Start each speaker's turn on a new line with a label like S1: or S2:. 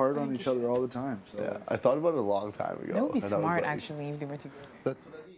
S1: hard on each other all the time. So
S2: Yeah, I thought about it a long time ago.
S3: That would be smart,
S2: like,
S3: actually, if they were together.
S2: That's what I